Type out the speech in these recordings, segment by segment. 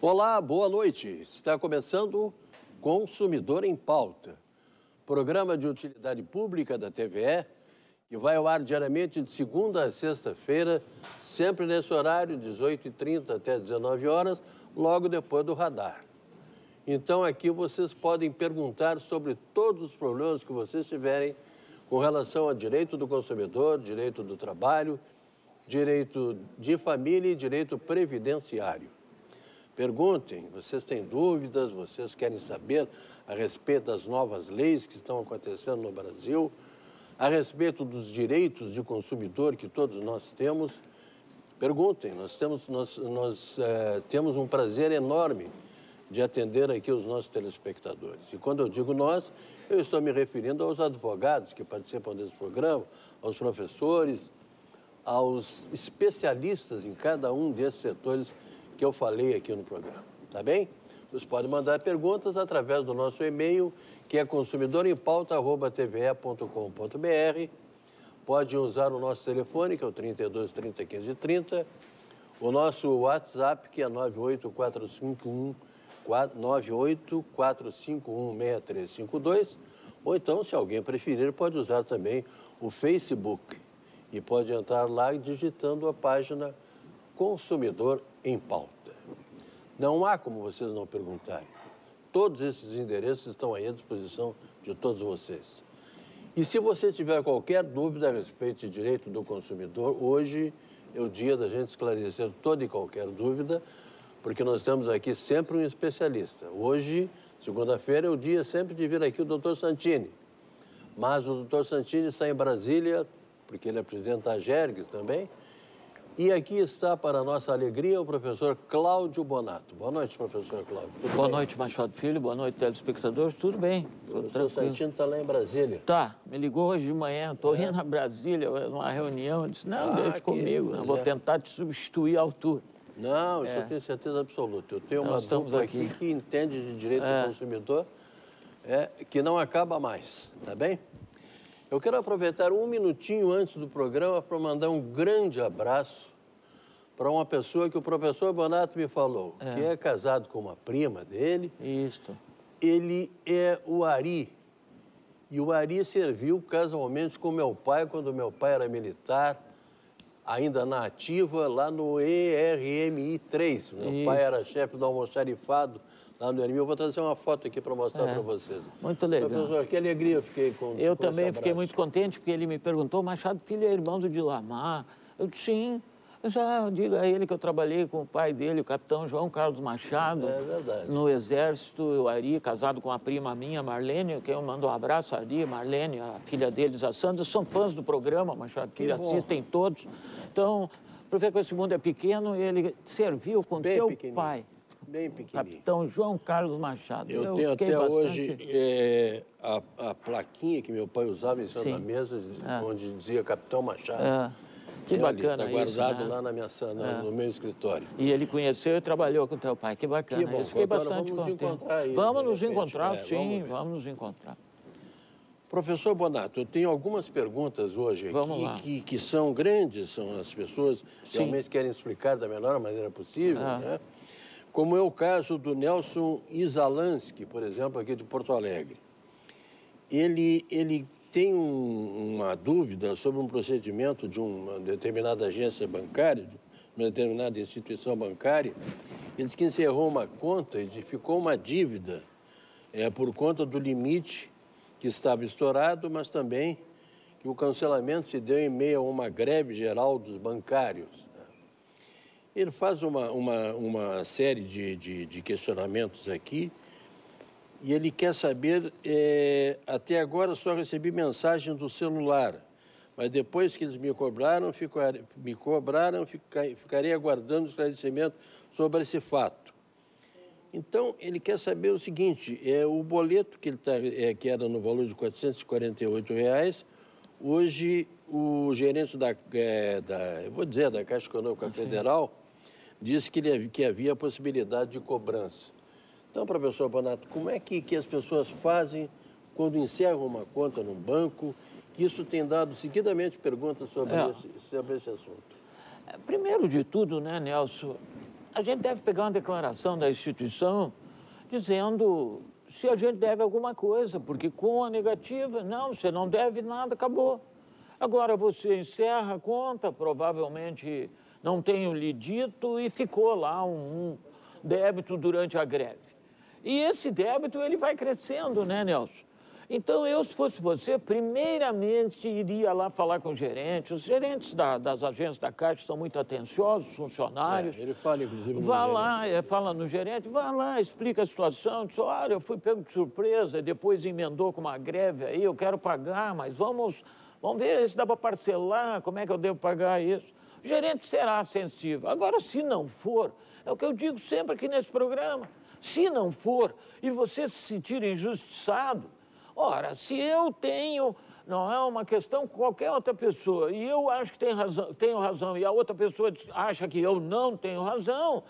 Olá, boa noite. Está começando Consumidor em Pauta, programa de utilidade pública da TVE, que vai ao ar diariamente de segunda a sexta-feira, sempre nesse horário, 18h30 até 19 horas, logo depois do radar. Então aqui vocês podem perguntar sobre todos os problemas que vocês tiverem com relação ao direito do consumidor, direito do trabalho, direito de família e direito previdenciário. Perguntem, vocês têm dúvidas, vocês querem saber a respeito das novas leis que estão acontecendo no Brasil, a respeito dos direitos de consumidor que todos nós temos. Perguntem, nós temos, nós, nós é, temos um prazer enorme de atender aqui os nossos telespectadores. E quando eu digo nós, eu estou me referindo aos advogados que participam desse programa, aos professores, aos especialistas em cada um desses setores que eu falei aqui no programa, tá bem? Vocês podem mandar perguntas através do nosso e-mail, que é consumidorempauta.tve.com.br. Pode usar o nosso telefone, que é o 32 30 15 30. O nosso WhatsApp, que é 98451 984516352. Ou então, se alguém preferir, pode usar também o Facebook. E pode entrar lá digitando a página Consumidor em pauta. Não há como vocês não perguntarem. Todos esses endereços estão aí à disposição de todos vocês. E se você tiver qualquer dúvida a respeito de direito do consumidor, hoje é o dia da gente esclarecer toda e qualquer dúvida, porque nós temos aqui sempre um especialista. Hoje, segunda-feira, é o dia sempre de vir aqui o doutor Santini. Mas o doutor Santini está em Brasília, porque ele é presidente da Gergs também, e aqui está, para nossa alegria, o professor Cláudio Bonato. Boa noite, professor Cláudio. Tudo boa bem? noite, Machado Filho. Boa noite, telespectadores. Tudo bem. O professor Santino está lá em Brasília. Tá. Me ligou hoje de manhã. Estou é. indo a Brasília, numa reunião. disse, não, ah, deixa comigo. Né? Vou tentar te substituir à altura. Não, isso é. eu tenho certeza absoluta. Eu tenho então, uma dupla aqui. aqui que entende de direito é. do consumidor, é, que não acaba mais. Tá bem? Eu quero aproveitar um minutinho antes do programa para mandar um grande abraço para uma pessoa que o professor Bonato me falou, é. que é casado com uma prima dele. Isso. Ele é o Ari. E o Ari serviu casualmente com meu pai, quando meu pai era militar, ainda na ativa, lá no ERMI 3. Meu Isso. pai era chefe do almoxarifado lá no ERMI. Eu vou trazer uma foto aqui para mostrar é. para vocês. Muito legal. Professor, que alegria eu fiquei com Eu com também fiquei muito contente, porque ele me perguntou, Machado Filho é irmão do Dilamar. Eu disse, sim. Eu já digo a ele que eu trabalhei com o pai dele, o capitão João Carlos Machado, é no Exército, o Ari, casado com a prima minha, Marlene, que eu mando um abraço, Ari, Marlene, a filha deles, a Sandra, são fãs do programa, Machado, que, que assistem todos. Então, para ver que esse mundo é pequeno, ele serviu com Bem teu pai. Bem pequenininho. Capitão João Carlos Machado. Eu, eu tenho até bastante... hoje é, a, a, plaquinha que meu pai usava em cima Sim. da mesa, é. onde dizia Capitão Machado. É. Que bacana Está guardado isso, né? lá na minha, é. no meu escritório. E ele conheceu e trabalhou com teu pai. Que bacana. Que bom. Fiquei bastante vamos contente. Nos encontrar aí, vamos nos encontrar, é, sim, vamos, vamos, nos encontrar. Professor Bonato, eu tenho algumas perguntas hoje aqui que, que, são grandes, são as pessoas sim. realmente querem explicar da melhor maneira possível, ah. né? Como é o caso do Nelson Isalansky, por exemplo, aqui de Porto Alegre. Ele, ele tem um, uma dúvida sobre um procedimento de uma determinada agência bancária, de uma determinada instituição bancária, ele que encerrou uma conta e ficou uma dívida. É, por conta do limite que estava estourado, mas também que o cancelamento se deu em meio a uma greve geral dos bancários. Ele faz uma, uma, uma série de, de, de questionamentos aqui e ele quer saber, é, até agora só recebi mensagem do celular, mas depois que eles me cobraram, ficar, me cobraram, ficar, ficarei aguardando esclarecimento sobre esse fato. Então, ele quer saber o seguinte, é, o boleto que, ele tá, é, que era no valor de 448 reais, hoje o gerente da, é, da vou dizer, da Caixa Econômica Federal, disse que, ele, que havia a possibilidade de cobrança. Então, professor Bonato, como é que, que as pessoas fazem quando encerram uma conta no banco? Que isso tem dado seguidamente perguntas sobre, é. esse, sobre esse assunto. Primeiro de tudo, né, Nelson, a gente deve pegar uma declaração da instituição dizendo se a gente deve alguma coisa, porque com a negativa, não, você não deve nada, acabou. Agora você encerra a conta, provavelmente não tenho lhe dito, e ficou lá um débito durante a greve. E esse débito ele vai crescendo, né, Nelson? Então, eu, se fosse você, primeiramente iria lá falar com o gerente. Os gerentes da, das agências da Caixa são muito atenciosos, funcionários. É, ele fala, inclusive, Vá lá, é, fala no gerente, vá lá, explica a situação. Diz, olha, eu fui pego de surpresa, depois emendou com uma greve aí, eu quero pagar, mas vamos, vamos ver se dá para parcelar, como é que eu devo pagar isso. O gerente será sensível. Agora, se não for, é o que eu digo sempre aqui nesse programa, se não for e você se sentir injustiçado, Ora, se eu tenho, não é uma questão com qualquer outra pessoa, e eu acho que tenho razão, tenho razão e a outra pessoa acha que eu não tenho razão,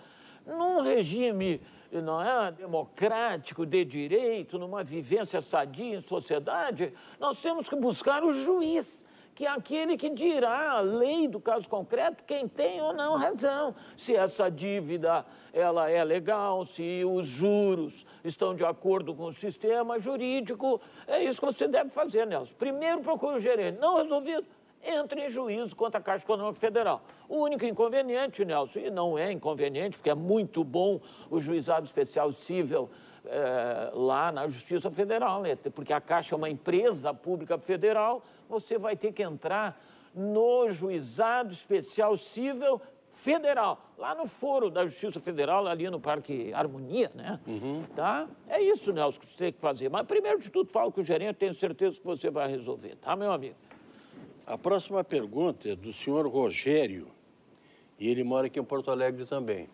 num regime não é, democrático, de direito, numa vivência sadia em sociedade, nós temos que buscar o juiz que é aquele que dirá a lei do caso concreto quem tem ou não razão. Se essa dívida ela é legal, se os juros estão de acordo com o sistema jurídico, é isso que você deve fazer, Nelson. Primeiro procure o gerente, não resolvido, entre em juízo contra a Caixa Econômica Federal. O único inconveniente, Nelson, e não é inconveniente, porque é muito bom o juizado especial civil é, lá na Justiça Federal, né? porque a Caixa é uma empresa pública federal, você vai ter que entrar no Juizado Especial Civil Federal, lá no foro da Justiça Federal, ali no Parque Harmonia, né? Uhum. Tá? É isso, Nelson, que você tem que fazer. Mas primeiro de tudo, falo com o gerente, tenho certeza que você vai resolver, tá, meu amigo? A próxima pergunta é do senhor Rogério, e ele mora aqui em Porto Alegre também.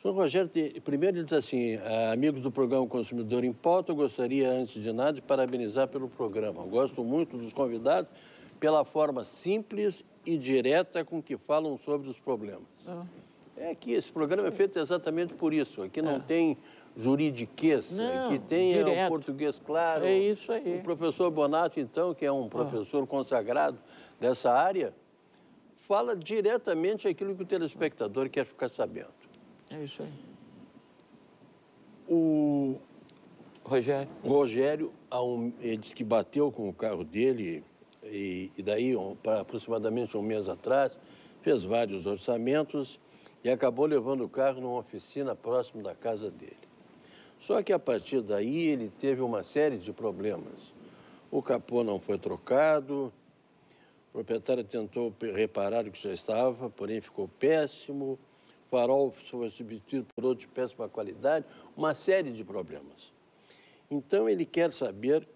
Senhor Rogério, primeiro ele diz assim, ah, amigos do programa Consumidor em Pauta, eu gostaria, antes de nada, de parabenizar pelo programa. Gosto muito dos convidados pela forma simples e direta com que falam sobre os problemas. Ah. É que esse programa é feito exatamente por isso. Aqui não é. tem juridiquês, não, aqui tem é, um português claro. É isso aí. O professor Bonato, então, que é um professor ah. consagrado dessa área, fala diretamente aquilo que o telespectador quer ficar sabendo. É isso aí. O Rogério. O Rogério, ele disse que bateu com o carro dele e, e daí, um, para aproximadamente um mês atrás, fez vários orçamentos e acabou levando o carro numa oficina próximo da casa dele. Só que a partir daí ele teve uma série de problemas. O capô não foi trocado, o proprietário tentou reparar o que já estava, porém ficou péssimo farol foi substituído por outro de péssima qualidade, uma série de problemas. Então, ele quer saber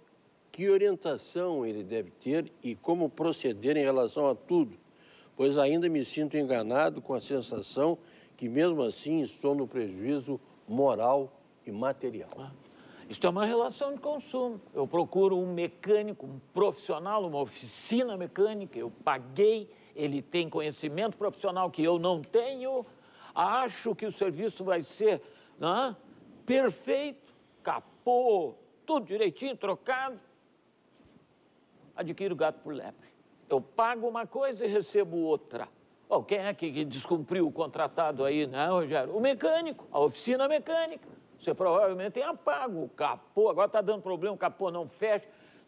que orientação ele deve ter e como proceder em relação a tudo, pois ainda me sinto enganado com a sensação que, mesmo assim, estou no prejuízo moral e material. Ah, isso é uma relação de consumo. Eu procuro um mecânico, um profissional, uma oficina mecânica, eu paguei, ele tem conhecimento profissional que eu não tenho, acho que o serviço vai ser né, perfeito, capô, tudo direitinho, trocado, adquiro gato por lebre. Eu pago uma coisa e recebo outra. Bom, quem é que descumpriu o contratado aí, né, Rogério? O mecânico, a oficina mecânica. Você provavelmente tenha pago o capô, agora está dando problema, o capô não fecha.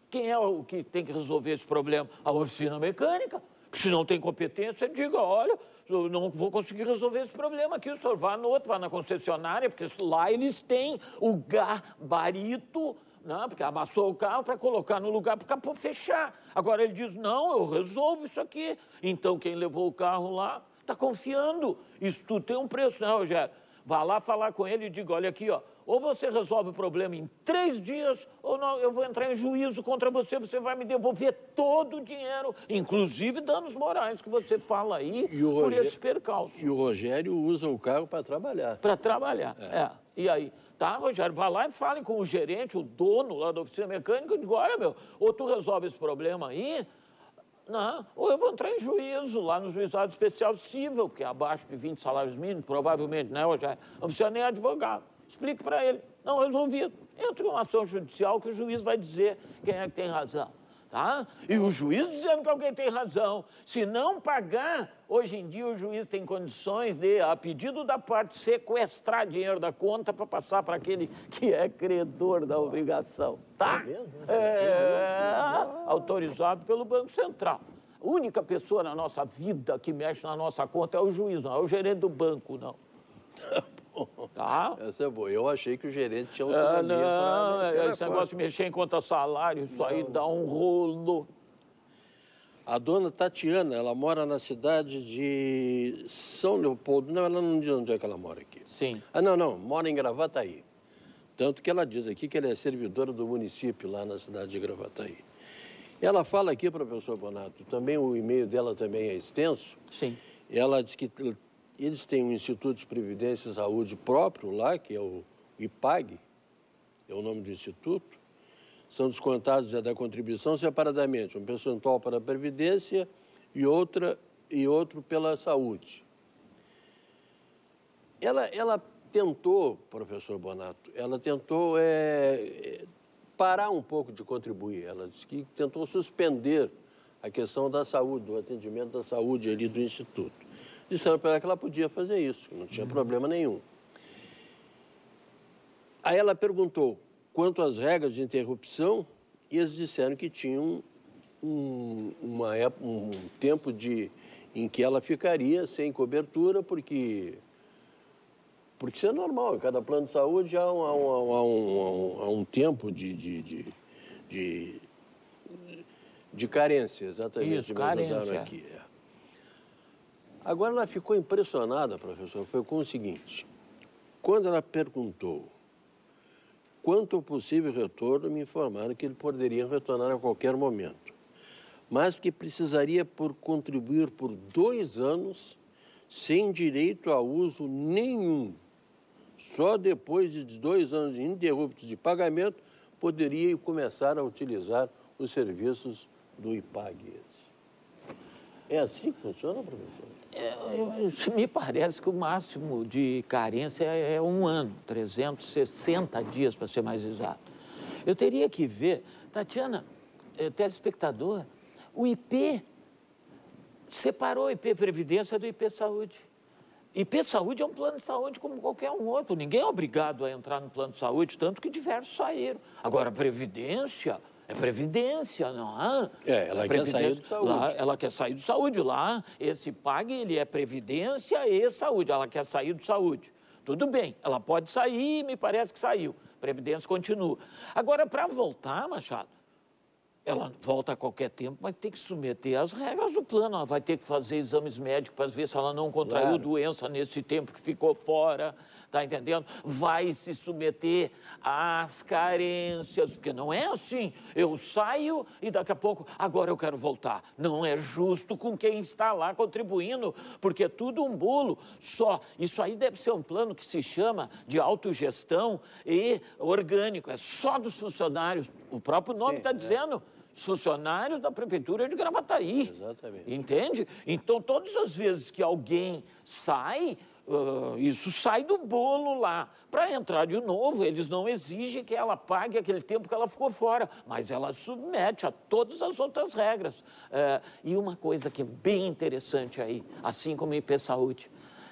Quem é o que tem que resolver esse problema? A oficina mecânica. Se não tem competência, diga, olha, eu não vou conseguir resolver esse problema aqui, o senhor vá no outro, vá na concessionária, porque lá eles têm o gabarito, né, porque amassou o carro para colocar no lugar para o capô fechar. Agora ele diz, não, eu resolvo isso aqui. Então quem levou o carro lá está confiando. Isso tudo tem um preço, né, Rogério? Vá lá falar com ele e diga, olha aqui, ó, ou você resolve o problema em três dias, ou não, eu vou entrar em juízo contra você, você vai me devolver todo o dinheiro, inclusive danos morais que você fala aí por esse percalço. E o Rogério usa o carro para trabalhar. Para trabalhar, é. é. E aí, tá, Rogério, vai lá e fale com o gerente, o dono lá da oficina mecânica, e diga, olha, meu, ou tu resolve esse problema aí, não, ou eu vou entrar em juízo, lá no juizado especial civil, que é abaixo de 20 salários mínimos, provavelmente, né, Rogério? Não precisa nem advogado. Explique para ele. Não resolvido. Entra uma ação judicial que o juiz vai dizer quem é que tem razão. Tá? E o juiz dizendo que alguém tem razão. Se não pagar, hoje em dia o juiz tem condições de, a pedido da parte, sequestrar dinheiro da conta para passar para aquele que é credor da obrigação. Tá? É, é autorizado pelo Banco Central. A única pessoa na nossa vida que mexe na nossa conta é o juiz, não é o gerente do banco, não. Tá? Essa é boa. Eu achei que o gerente tinha autonomia ah, Não, esse negócio de mexer em conta salário, isso não. aí dá um rolo. A dona Tatiana, ela mora na cidade de São Leopoldo. Não, ela não diz onde é que ela mora aqui. Sim. Ah, não, não. Mora em Gravataí. Tanto que ela diz aqui que ela é servidora do município lá na cidade de Gravataí. Ela fala aqui, professor Bonato, também o e-mail dela também é extenso. Sim. Ela diz que eles têm um Instituto de Previdência e Saúde próprio lá, que é o IPAG, é o nome do instituto. São descontados da contribuição separadamente, um percentual para a Previdência e, outra, e outro pela saúde. Ela, ela tentou, professor Bonato, ela tentou é, parar um pouco de contribuir. Ela disse que tentou suspender a questão da saúde, do atendimento da saúde ali do Instituto disseram para ela que ela podia fazer isso, que não tinha uhum. problema nenhum. Aí ela perguntou quanto às regras de interrupção e eles disseram que tinham um, uma, um tempo de, em que ela ficaria sem cobertura, porque, porque isso é normal, em cada plano de saúde há um, há um, há um, há um tempo de, de, de, de, de carência, exatamente. Isso, carência. Aqui. Agora ela ficou impressionada, professor, foi com o seguinte: quando ela perguntou quanto ao possível retorno, me informaram que ele poderia retornar a qualquer momento, mas que precisaria por contribuir por dois anos sem direito a uso nenhum. Só depois de dois anos ininterruptos de pagamento poderia começar a utilizar os serviços do IPAG. É assim que funciona, professor? É, me parece que o máximo de carência é um ano, 360 dias, para ser mais exato. Eu teria que ver, Tatiana, é, telespectador, o IP separou o IP Previdência do IP Saúde. IP Saúde é um plano de saúde como qualquer um outro. Ninguém é obrigado a entrar no plano de saúde, tanto que diversos saíram. Agora, Previdência é previdência, não é? É, ela é quer sair do saúde. Lá, ela quer sair do saúde. Lá, esse PAG, ele é previdência e saúde. Ela quer sair do saúde. Tudo bem, ela pode sair, me parece que saiu. Previdência continua. Agora, para voltar, Machado, ela volta a qualquer tempo, mas tem que submeter às regras do plano. Ela vai ter que fazer exames médicos para ver se ela não contraiu claro. doença nesse tempo que ficou fora, tá entendendo? Vai se submeter às carências, porque não é assim. Eu saio e daqui a pouco, agora eu quero voltar. Não é justo com quem está lá contribuindo, porque é tudo um bolo só. Isso aí deve ser um plano que se chama de autogestão e orgânico. É só dos funcionários. O próprio nome está é. Funcionários da prefeitura de Gravataí. Exatamente. Entende? Então, todas as vezes que alguém sai, uh, isso sai do bolo lá. Para entrar de novo, eles não exigem que ela pague aquele tempo que ela ficou fora, mas ela submete a todas as outras regras. Uh, e uma coisa que é bem interessante aí, assim como o IP Saúde,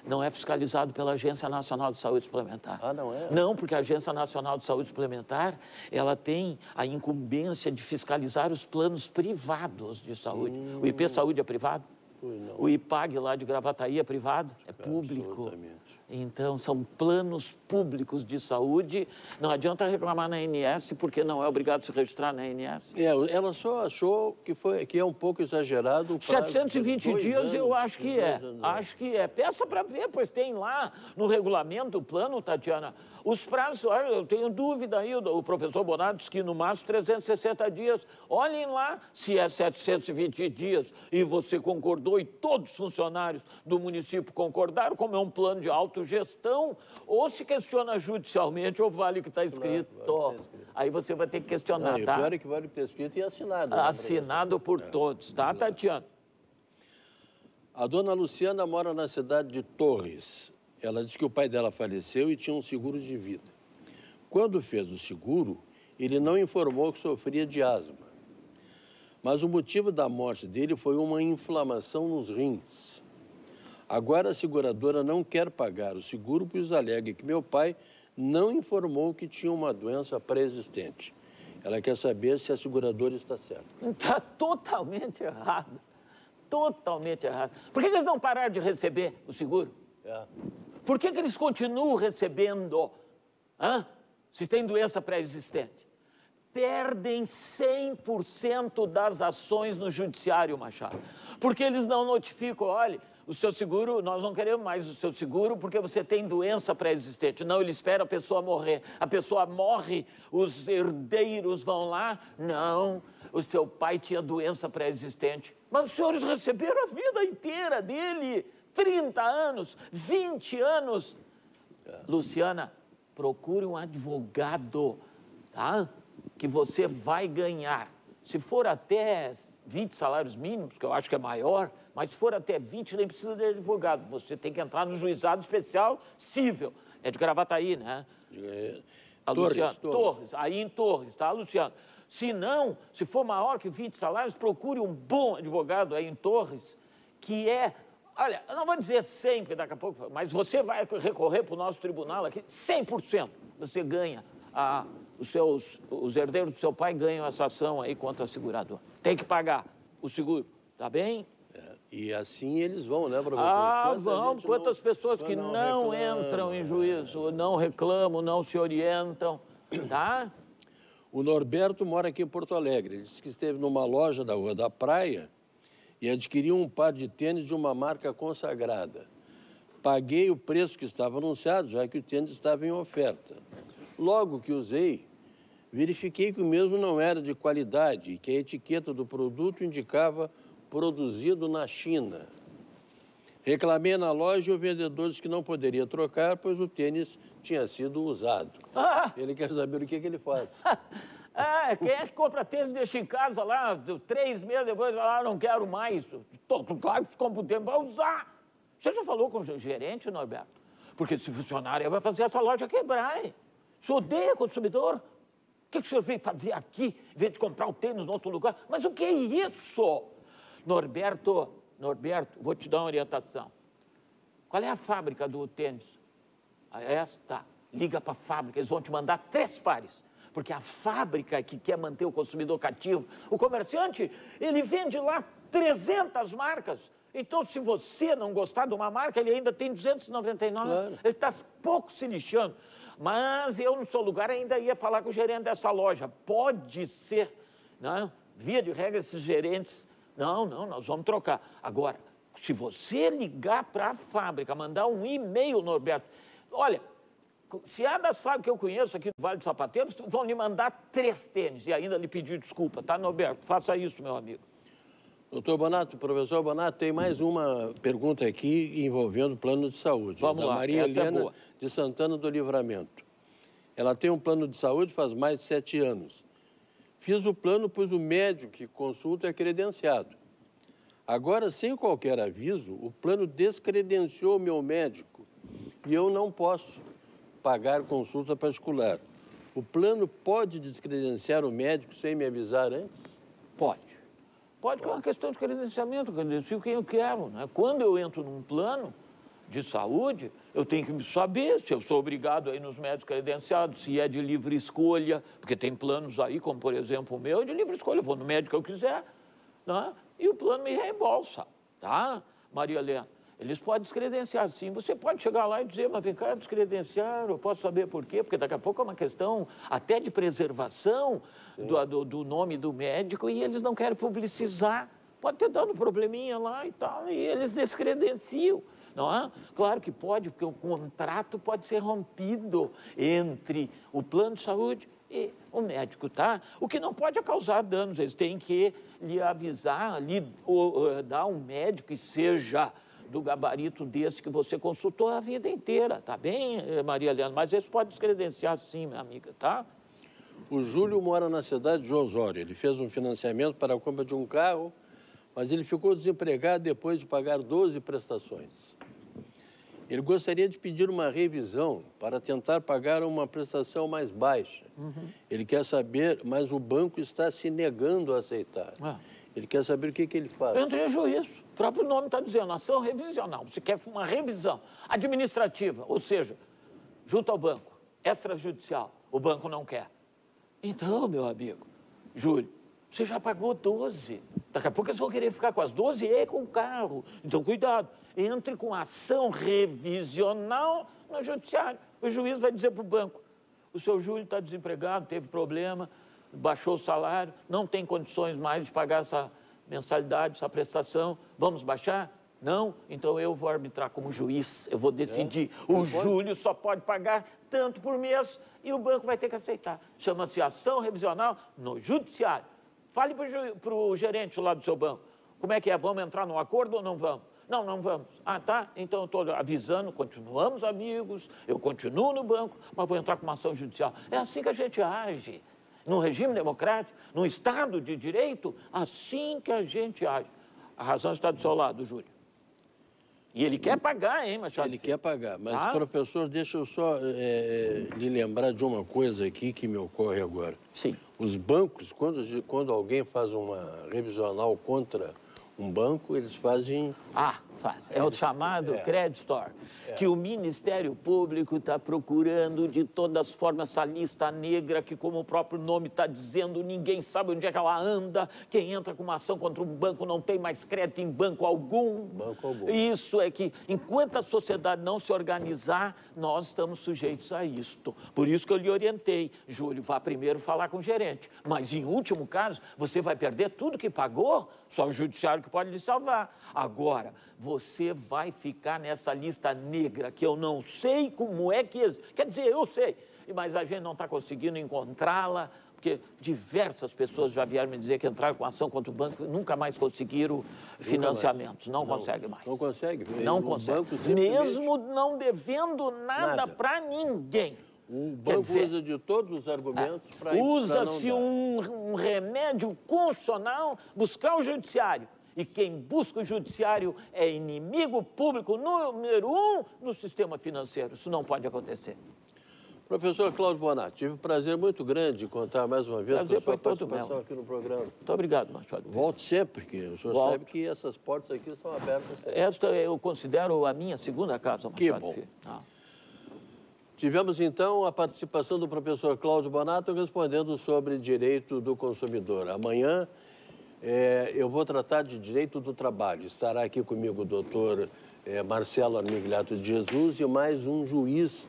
não é fiscalizado pela Agência Nacional de Saúde Suplementar. Ah, não é? Não, porque a Agência Nacional de Saúde Suplementar, ela tem a incumbência de fiscalizar os planos privados de saúde. Hum. O IP Saúde é privado? O IPAG lá de Gravataí é privado? É público. Então, são planos públicos de saúde. Não adianta reclamar na ANS, porque não é obrigado a se registrar na ANS. É, ela só achou que, foi, que é um pouco exagerado. O 720 dias anos, eu acho que é. Acho que é. Peça para ver, pois tem lá no regulamento o plano, Tatiana, os prazos, olha, eu tenho dúvida aí, o professor Bonato disse que no máximo 360 dias. Olhem lá se é 720 dias e você concordou e todos os funcionários do município concordaram, como é um plano de autogestão, ou se questiona judicialmente ou vale o que está escrito. Claro, escrito. Aí você vai ter que questionar, Não, tá? Claro é que vale o que está escrito e assinado. Né, assinado por é. todos, tá, Tatiana? A dona Luciana mora na cidade de Torres ela disse que o pai dela faleceu e tinha um seguro de vida. Quando fez o seguro, ele não informou que sofria de asma. Mas o motivo da morte dele foi uma inflamação nos rins. Agora a seguradora não quer pagar o seguro, pois alega que meu pai não informou que tinha uma doença pré-existente. Ela quer saber se a seguradora está certa. Está totalmente errado. Totalmente errado. Por que eles não pararam de receber o seguro? É. Por que, que eles continuam recebendo? Hã? Se tem doença pré-existente. Perdem 100% das ações no judiciário, Machado. Porque eles não notificam, olha, o seu seguro, nós não queremos mais o seu seguro porque você tem doença pré-existente. Não, ele espera a pessoa morrer. A pessoa morre, os herdeiros vão lá. Não, o seu pai tinha doença pré-existente. Mas os senhores receberam a vida inteira dele 30 anos, 20 anos. Luciana, procure um advogado, tá? Que você vai ganhar. Se for até 20 salários mínimos, que eu acho que é maior, mas se for até 20, nem precisa de advogado. Você tem que entrar no juizado especial civil. É de Gravataí, né? É, a Torres, Luciano, Torres. Torres. Aí em Torres, tá, Luciano? Se não, se for maior que 20 salários, procure um bom advogado aí em Torres, que é Olha, eu não vou dizer sempre daqui a pouco, mas você vai recorrer para o nosso tribunal aqui, 100% você ganha. A, os, seus, os herdeiros do seu pai ganham essa ação aí contra a seguradora. Tem que pagar o seguro, tá bem? E assim eles vão, né, professor? Ah, Quanta vão. Quantas não, pessoas que não, não entram em juízo, não reclamam, não se orientam, tá? O Norberto mora aqui em Porto Alegre. Ele disse que esteve numa loja da Rua da Praia e adquiriu um par de tênis de uma marca consagrada. Paguei o preço que estava anunciado, já que o tênis estava em oferta. Logo que usei, verifiquei que o mesmo não era de qualidade e que a etiqueta do produto indicava produzido na China. Reclamei na loja e o vendedor disse que não poderia trocar, pois o tênis tinha sido usado. Ah! Ele quer saber o que, que ele faz. ah, quem é que compra tênis e deixa em casa lá, três meses depois, ah, não quero mais. Tô, claro que compra o tênis para usar. Você já falou com o gerente, Norberto? Porque esse funcionário vai fazer essa loja quebrar, hein? Você odeia consumidor? O que, que o senhor veio fazer aqui, em vez de comprar o tênis em outro lugar? Mas o que é isso? Norberto, Norberto, vou te dar uma orientação. Qual é a fábrica do tênis? Ah, é esta. Liga para a fábrica, eles vão te mandar três pares. Porque a fábrica que quer manter o consumidor cativo, o comerciante, ele vende lá 300 marcas. Então, se você não gostar de uma marca, ele ainda tem 299. Claro. Ele está pouco se lixando. Mas eu, no seu lugar, ainda ia falar com o gerente dessa loja. Pode ser, né? via de regra, esses gerentes não, não, nós vamos trocar. Agora, se você ligar para a fábrica, mandar um e-mail, Norberto, olha, se é das fábricas que eu conheço aqui do Vale dos Sapateiros, vão lhe mandar três tênis e ainda lhe pedir desculpa, tá, Norberto? Faça isso, meu amigo. Doutor Bonato, professor Bonato, tem mais uma pergunta aqui envolvendo o plano de saúde. Vamos da lá, Maria essa é Helena é de Santana do Livramento. Ela tem um plano de saúde faz mais de sete anos. Fiz o plano, pois o médico que consulta é credenciado. Agora, sem qualquer aviso, o plano descredenciou meu médico e eu não posso pagar consulta particular. O plano pode descredenciar o médico sem me avisar antes? Pode. Pode, que é uma questão de credenciamento, credencio quem eu quero. Né? Quando eu entro num plano de saúde, eu tenho que saber se eu sou obrigado a ir nos médicos credenciados, se é de livre escolha, porque tem planos aí, como por exemplo o meu, de livre escolha, eu vou no médico que eu quiser, né? e o plano me reembolsa, tá, Maria Helena? Eles podem descredenciar sim. Você pode chegar lá e dizer, mas vem cá, descredenciar, eu posso saber por quê? Porque daqui a pouco é uma questão até de preservação do, do, do, nome do médico e eles não querem publicizar. Pode ter dado um probleminha lá e tal, e eles descredenciam. Não é? Claro que pode, porque o contrato pode ser rompido entre o plano de saúde e o médico, tá? O que não pode é causar danos, eles têm que lhe avisar, lhe ou, dar um médico que seja do gabarito desse que você consultou a vida inteira, tá bem, Maria Helena? Mas esse pode descredenciar sim, minha amiga, tá? O Júlio mora na cidade de Osório. Ele fez um financiamento para a compra de um carro, mas ele ficou desempregado depois de pagar 12 prestações. Ele gostaria de pedir uma revisão para tentar pagar uma prestação mais baixa. Uhum. Ele quer saber, mas o banco está se negando a aceitar. Ah. Ele quer saber o que, que ele faz. Entre em juízo. O próprio nome está dizendo, ação revisional. Você quer uma revisão administrativa, ou seja, junto ao banco, extrajudicial. O banco não quer. Então, meu amigo, Júlio, você já pagou 12. Daqui a pouco eles vão querer ficar com as 12 e com o carro. Então, cuidado. Entre com ação revisional no judiciário. O juiz vai dizer para o banco: o seu Júlio está desempregado, teve problema, baixou o salário, não tem condições mais de pagar essa mensalidade, essa prestação. Vamos baixar? Não, então eu vou arbitrar como juiz, eu vou decidir. É. O Júlio só pode pagar tanto por mês e o banco vai ter que aceitar. Chama-se ação revisional no judiciário. Fale para o gerente lá do seu banco. Como é que é? Vamos entrar num acordo ou não vamos? Não, não vamos. Ah, tá? Então eu estou avisando, continuamos amigos, eu continuo no banco, mas vou entrar com uma ação judicial. É assim que a gente age. Num regime democrático, num Estado de direito, assim que a gente age. A razão está do seu lado, Júlio. E ele quer pagar, hein, Machado? Ele quer pagar. Mas, ah? professor, deixa eu só é, lhe lembrar de uma coisa aqui que me ocorre agora. Sim. Os bancos, quando, quando alguém faz uma revisional contra um banco, eles fazem. Ah, faz. É o chamado é. Credit Store, é. que o Ministério Público está procurando de todas as formas essa lista negra, que, como o próprio nome está dizendo, ninguém sabe onde é que ela anda. Quem entra com uma ação contra um banco não tem mais crédito em banco algum. Banco algum. Isso é que, enquanto a sociedade não se organizar, nós estamos sujeitos a isto. Por isso que eu lhe orientei, Júlio, vá primeiro falar com o gerente. Mas, em último caso, você vai perder tudo que pagou, só o judiciário que pode lhe salvar. Agora, você vai ficar nessa lista negra que eu não sei como é que. Quer dizer, eu sei, mas a gente não está conseguindo encontrá-la, porque diversas pessoas já vieram me dizer que entraram com ação contra o banco e nunca mais conseguiram financiamentos. Não, não consegue mais. Não consegue. Não consegue. Mesmo não devendo nada, nada. para ninguém. O banco dizer, usa de todos os argumentos para Usa-se um, um remédio constitucional buscar o judiciário e quem busca o judiciário é inimigo público número um do sistema financeiro. Isso não pode acontecer. Professor Cláudio Bonatti, tive um prazer muito grande de contar mais uma vez prazer com a sua participação meu. aqui no programa. Muito obrigado, Machado. Volte sempre, porque o senhor Volto. sabe que essas portas aqui estão abertas. Esta eu considero a minha segunda casa, Machado. Que bom. Ah. Tivemos, então, a participação do professor Cláudio Bonato respondendo sobre direito do consumidor. Amanhã é, eu vou tratar de direito do trabalho. Estará aqui comigo o doutor é, Marcelo Armigliato de Jesus e mais um juiz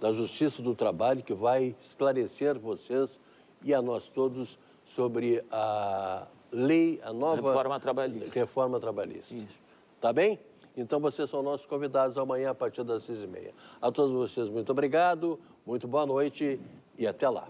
da Justiça do Trabalho que vai esclarecer vocês e a nós todos sobre a lei, a nova... Reforma trabalhista. Reforma trabalhista. Isso. Tá bem? Então, vocês são nossos convidados amanhã a partir das seis e meia. A todos vocês, muito obrigado, muito boa noite e até lá.